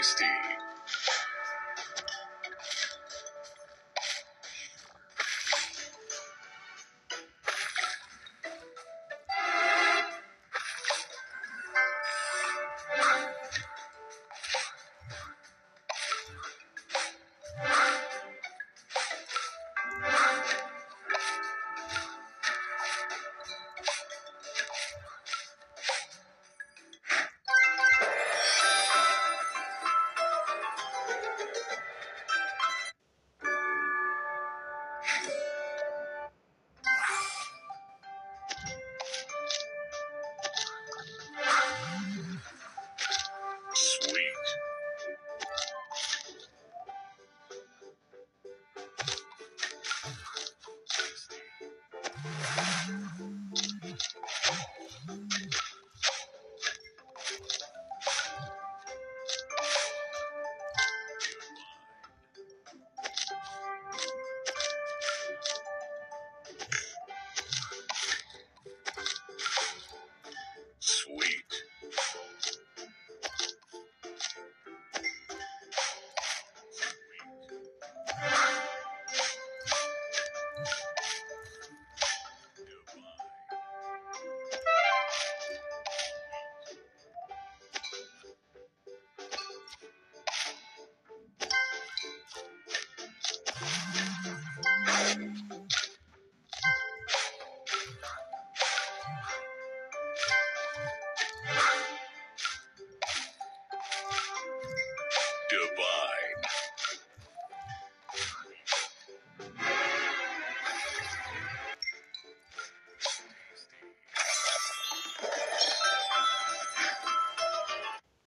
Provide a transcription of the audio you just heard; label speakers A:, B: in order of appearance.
A: tasty. Yeah.